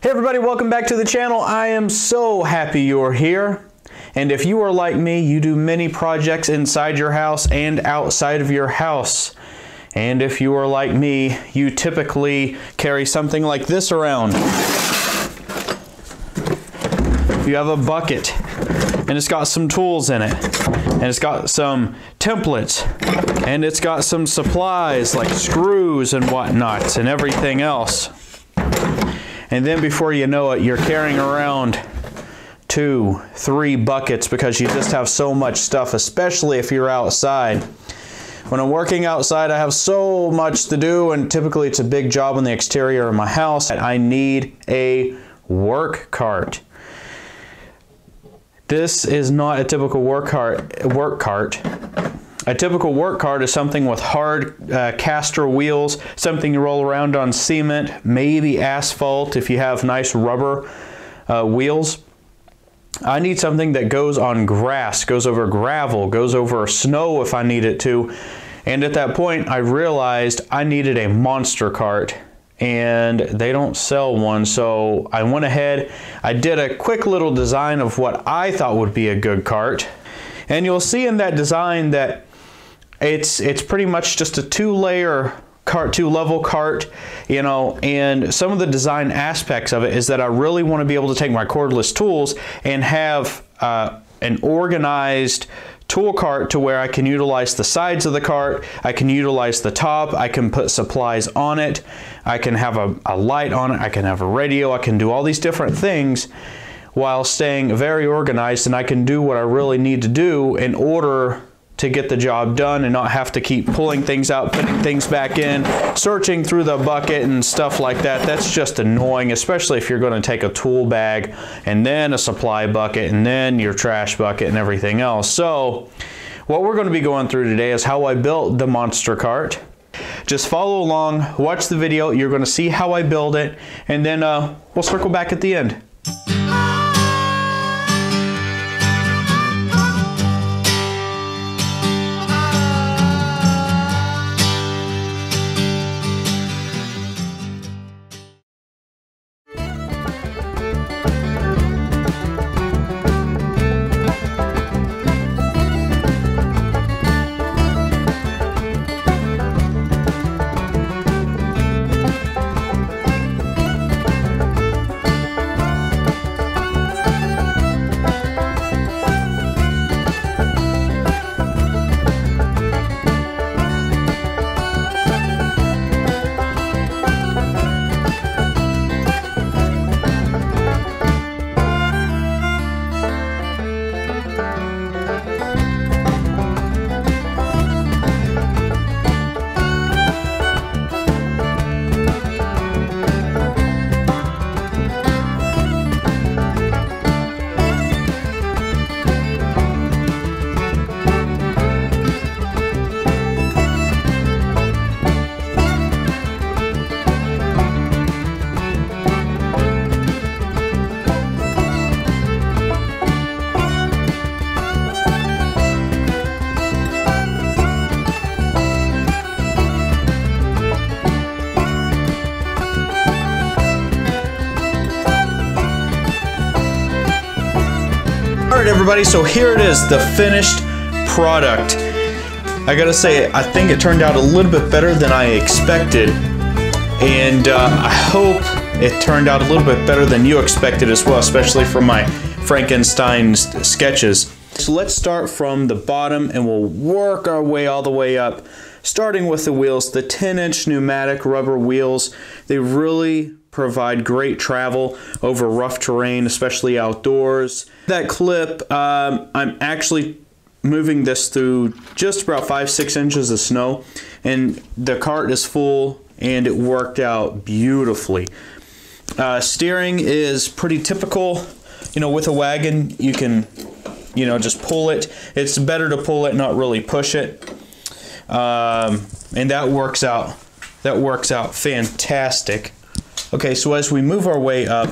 Hey everybody, welcome back to the channel. I am so happy you're here. And if you are like me, you do many projects inside your house and outside of your house. And if you are like me, you typically carry something like this around. You have a bucket and it's got some tools in it and it's got some templates and it's got some supplies like screws and whatnot and everything else. And then before you know it, you're carrying around two, three buckets because you just have so much stuff, especially if you're outside. When I'm working outside, I have so much to do, and typically it's a big job on the exterior of my house. I need a work cart. This is not a typical work cart. Work cart. A typical work cart is something with hard uh, caster wheels, something you roll around on cement, maybe asphalt if you have nice rubber uh, wheels. I need something that goes on grass, goes over gravel, goes over snow if I need it to. And at that point, I realized I needed a monster cart and they don't sell one. So I went ahead, I did a quick little design of what I thought would be a good cart. And you'll see in that design that it's it's pretty much just a two layer cart, two level cart, you know, and some of the design aspects of it is that I really want to be able to take my cordless tools and have uh, an organized tool cart to where I can utilize the sides of the cart, I can utilize the top, I can put supplies on it, I can have a, a light on it, I can have a radio, I can do all these different things while staying very organized and I can do what I really need to do in order to get the job done and not have to keep pulling things out, putting things back in, searching through the bucket and stuff like that. That's just annoying, especially if you're going to take a tool bag and then a supply bucket and then your trash bucket and everything else. So what we're going to be going through today is how I built the monster cart. Just follow along, watch the video, you're going to see how I build it, and then uh, we'll circle back at the end. Everybody, so here it is, the finished product. I gotta say, I think it turned out a little bit better than I expected. And uh, I hope it turned out a little bit better than you expected as well, especially from my Frankenstein sketches. So let's start from the bottom and we'll work our way all the way up. Starting with the wheels, the 10 inch pneumatic rubber wheels, they really provide great travel over rough terrain, especially outdoors. That clip, um, I'm actually moving this through just about five, six inches of snow, and the cart is full and it worked out beautifully. Uh, steering is pretty typical. You know, with a wagon, you can, you know, just pull it. It's better to pull it, not really push it. Um, and that works out. That works out fantastic. Okay, so as we move our way up,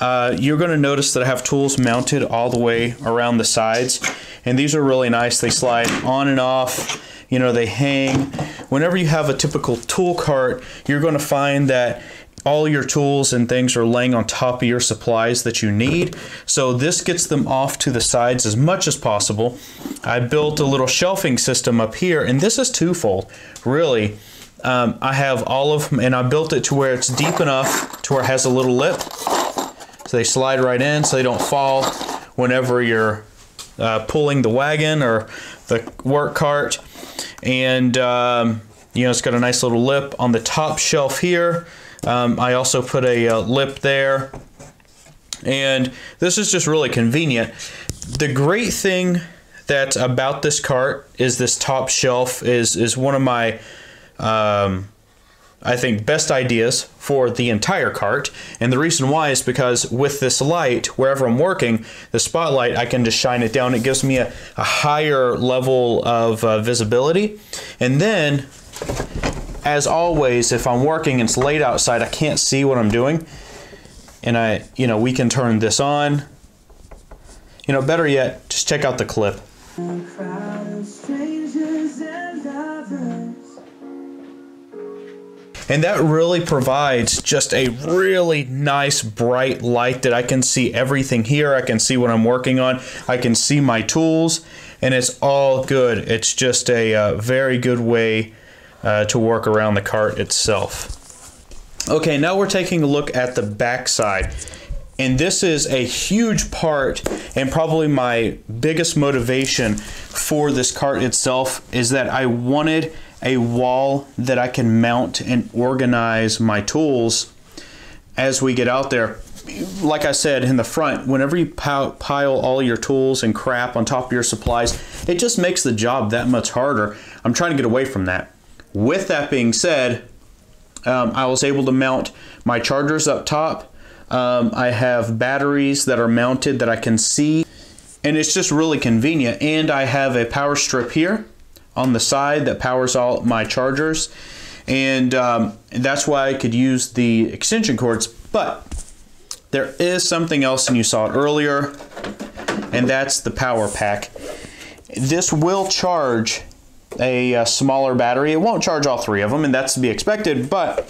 uh, you're going to notice that I have tools mounted all the way around the sides. And these are really nice. They slide on and off. You know, they hang. Whenever you have a typical tool cart, you're going to find that all your tools and things are laying on top of your supplies that you need. So this gets them off to the sides as much as possible. I built a little shelving system up here, and this is twofold, really. Um, I have all of them, and I built it to where it's deep enough to where it has a little lip. So they slide right in so they don't fall whenever you're uh, pulling the wagon or the work cart. And, um, you know, it's got a nice little lip on the top shelf here. Um, I also put a uh, lip there. And this is just really convenient. The great thing that about this cart is this top shelf is, is one of my, um, I think, best ideas for the entire cart. And the reason why is because with this light, wherever I'm working, the spotlight, I can just shine it down. It gives me a, a higher level of uh, visibility. And then as always, if I'm working and it's late outside, I can't see what I'm doing. And I, you know, we can turn this on. You know, better yet, just check out the clip. And that really provides just a really nice bright light that I can see everything here. I can see what I'm working on. I can see my tools and it's all good. It's just a uh, very good way uh, to work around the cart itself. Okay, now we're taking a look at the back side. And this is a huge part and probably my biggest motivation for this cart itself is that I wanted a wall that I can mount and organize my tools as we get out there. Like I said in the front, whenever you pile all your tools and crap on top of your supplies, it just makes the job that much harder. I'm trying to get away from that. With that being said, um, I was able to mount my chargers up top. Um, I have batteries that are mounted that I can see, and it's just really convenient. And I have a power strip here on the side that powers all my chargers, and, um, and that's why I could use the extension cords. But there is something else, and you saw it earlier, and that's the power pack. This will charge a, a, smaller battery. It won't charge all three of them, and that's to be expected, but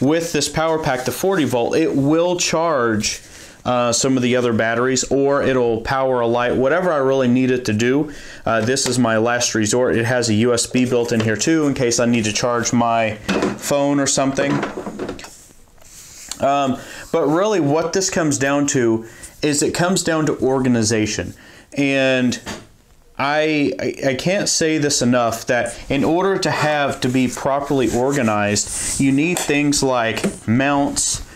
with this power pack, the 40 volt, it will charge uh, some of the other batteries or it'll power a light, whatever I really need it to do. Uh, this is my last resort. It has a USB built in here too in case I need to charge my phone or something. Um, but really what this comes down to is it comes down to organization. And I, I can't say this enough that in order to have to be properly organized, you need things like mounts,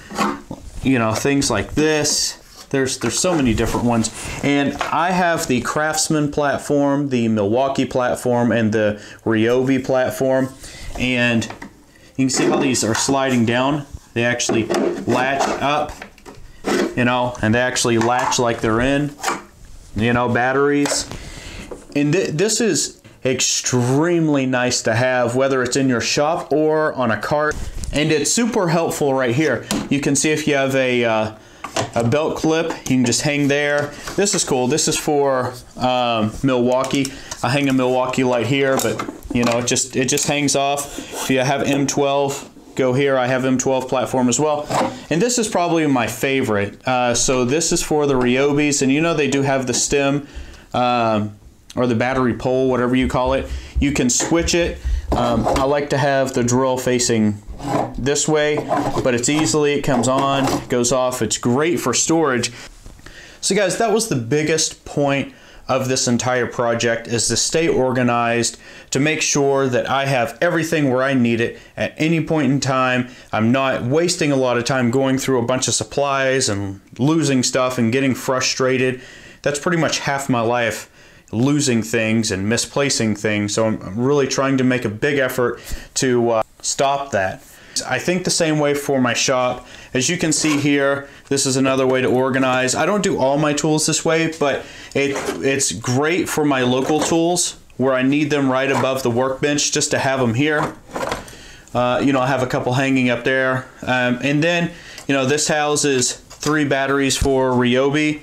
you know, things like this. There's there's so many different ones, and I have the Craftsman platform, the Milwaukee platform, and the Ryobi platform, and you can see how these are sliding down. They actually latch up, you know, and they actually latch like they're in, you know, batteries and th this is extremely nice to have, whether it's in your shop or on a cart. And it's super helpful right here. You can see if you have a, uh, a belt clip, you can just hang there. This is cool. This is for um, Milwaukee. I hang a Milwaukee light here, but you know, it just it just hangs off. If you have M12, go here. I have M12 platform as well. And this is probably my favorite. Uh, so this is for the Ryobis, and you know they do have the stem. Um, or the battery pole, whatever you call it. You can switch it. Um, I like to have the drill facing this way, but it's easily, it comes on, goes off. It's great for storage. So guys, that was the biggest point of this entire project is to stay organized, to make sure that I have everything where I need it at any point in time. I'm not wasting a lot of time going through a bunch of supplies and losing stuff and getting frustrated. That's pretty much half my life losing things and misplacing things. So I'm really trying to make a big effort to uh, stop that. I think the same way for my shop. As you can see here, this is another way to organize. I don't do all my tools this way, but it, it's great for my local tools where I need them right above the workbench just to have them here. Uh, you know, I have a couple hanging up there. Um, and then, you know, this houses three batteries for Ryobi.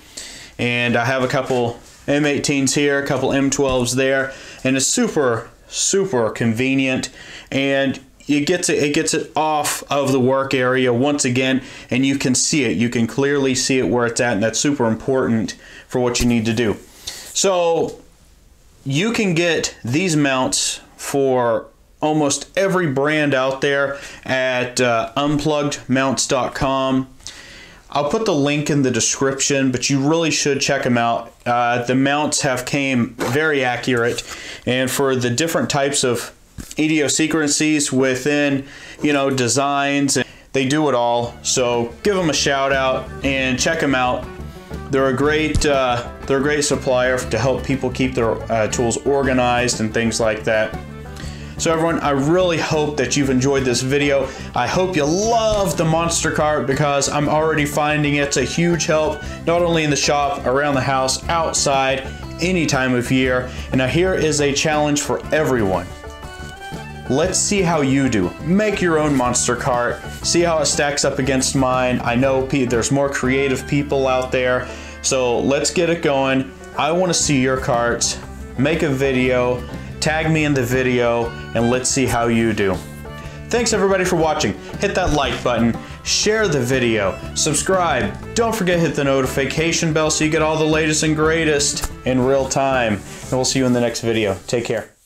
And I have a couple M18s here, a couple M12s there, and it's super, super convenient. And it gets it, it gets it off of the work area once again, and you can see it. You can clearly see it where it's at, and that's super important for what you need to do. So you can get these mounts for almost every brand out there at uh, unpluggedmounts.com. I'll put the link in the description, but you really should check them out. Uh, the mounts have came very accurate, and for the different types of idiosyncrasies within, you know, designs, they do it all. So give them a shout out and check them out. They're a great, uh, they're a great supplier to help people keep their uh, tools organized and things like that. So everyone, I really hope that you've enjoyed this video. I hope you love the Monster Cart because I'm already finding it's a huge help, not only in the shop, around the house, outside, any time of year. And now here is a challenge for everyone. Let's see how you do. Make your own monster cart. See how it stacks up against mine. I know there's more creative people out there. So let's get it going. I want to see your carts. Make a video tag me in the video, and let's see how you do. Thanks everybody for watching. Hit that like button, share the video, subscribe. Don't forget hit the notification bell so you get all the latest and greatest in real time. And we'll see you in the next video. Take care.